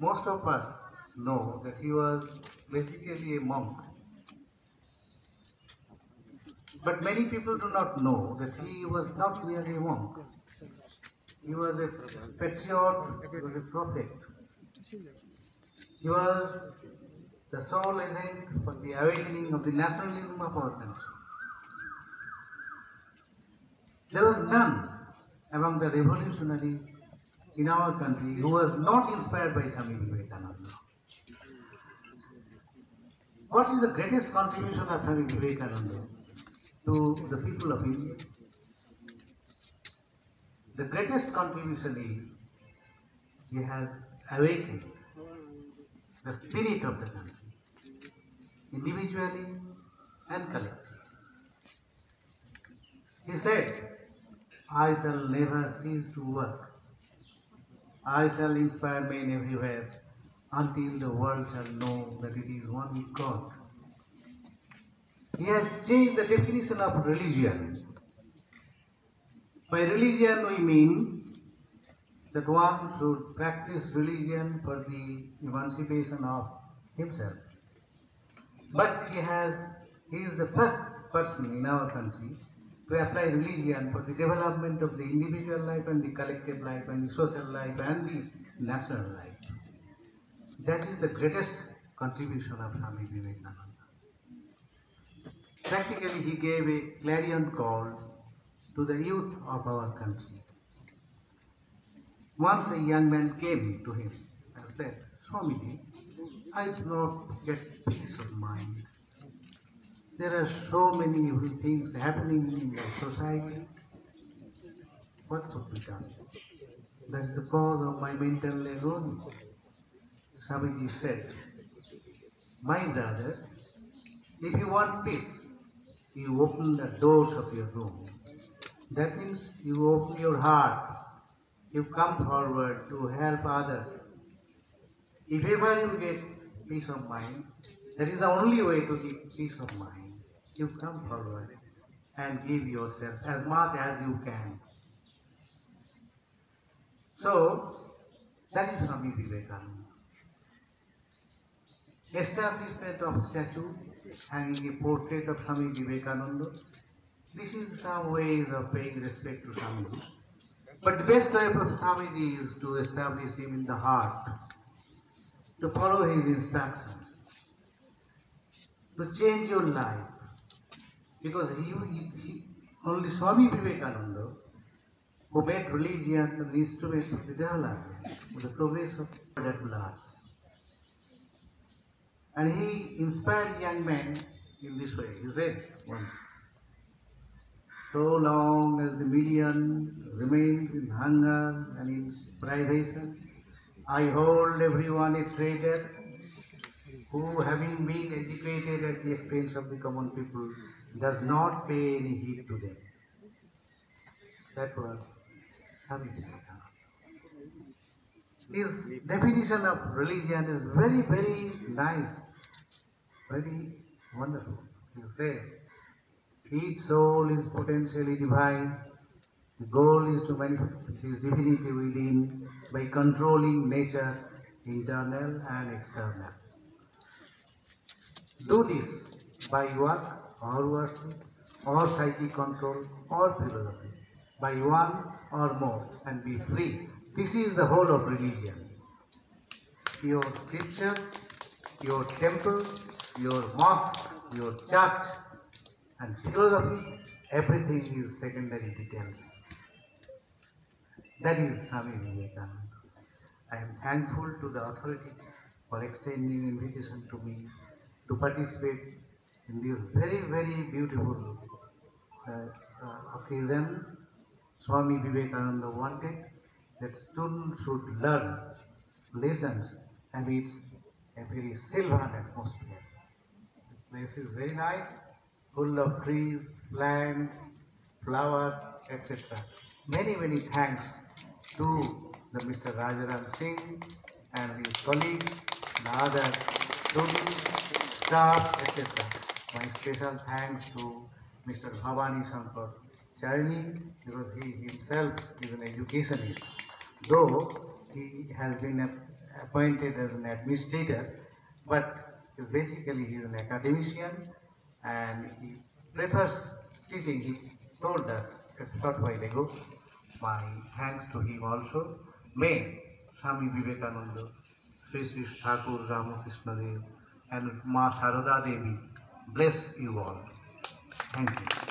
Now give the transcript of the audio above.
most of us know that he was basically a monk. But many people do not know that he was not really a monk. He was a patriot, he was a prophet. He was the sole agent for the awakening of the nationalism of our country. There was none among the revolutionaries in our country who was not inspired by Swami Vivekananda. What is the greatest contribution of Swami Vivekananda to the people of India? The greatest contribution is he has awakened the spirit of the country, individually and collectively. He said, I shall never cease to work. I shall inspire men everywhere until the world shall know that it is only God. He has changed the definition of religion. By religion, we mean that one should practice religion for the emancipation of himself. But he has, he is the first person in our country to apply religion for the development of the individual life and the collective life and the social life and the national life. That is the greatest contribution of Swami Vivekananda. Practically, he gave a clarion call to the youth of our country. Once a young man came to him and said, Swamiji, I do not get peace of mind. There are so many evil things happening in the society. What could be done? That is the cause of my mental agony. Swamiji said, My brother, if you want peace, you open the doors of your room. That means you open your heart. You come forward to help others. If ever you get peace of mind, that is the only way to get peace of mind. You come forward and give yourself as much as you can. So, that is Swami Vivekananda. Establishment of statue hanging a portrait of Swami Vivekananda. This is some ways of paying respect to Swamiji. But the best type of Swamiji is to establish him in the heart, to follow his instructions, to change your life. Because he, he, he only Swami Vivekananda who made religion an instrument for the development, for the progress of at large. And he inspired young men in this way. He said once, so long as the million remains in hunger and in privation, I hold everyone a traitor who, having been educated at the expense of the common people, does not pay any heed to them. That was Swami. His definition of religion is very, very nice, very wonderful. He says, each soul is potentially divine. The goal is to manifest His divinity within by controlling nature, internal and external. Do this by work or worship or psychic control or philosophy, by one or more, and be free. This is the whole of religion. Your scripture, your temple, your mosque, your church, and philosophy, everything is secondary details. That is Swami Vivekananda. I am thankful to the authority for extending invitation to me to participate in this very, very beautiful uh, uh, occasion. Swami Vivekananda wanted that students should learn lessons amidst a very sylvan atmosphere. The place is very nice, full of trees, plants, flowers, etc. Many, many thanks to the Mr. Rajaram Singh and his colleagues, the other students, staff, etc. My special thanks to Mr. Bhavani Shankar Chayani because he himself is an educationist. Though he has been appointed as an administrator, but basically he is an academician and he prefers teaching. He told us a short while ago. My thanks to him also. May Swami Vivekananda, Sri Sri Thakur Ramakrishna Dev, and Ma Sarada Devi bless you all. Thank you.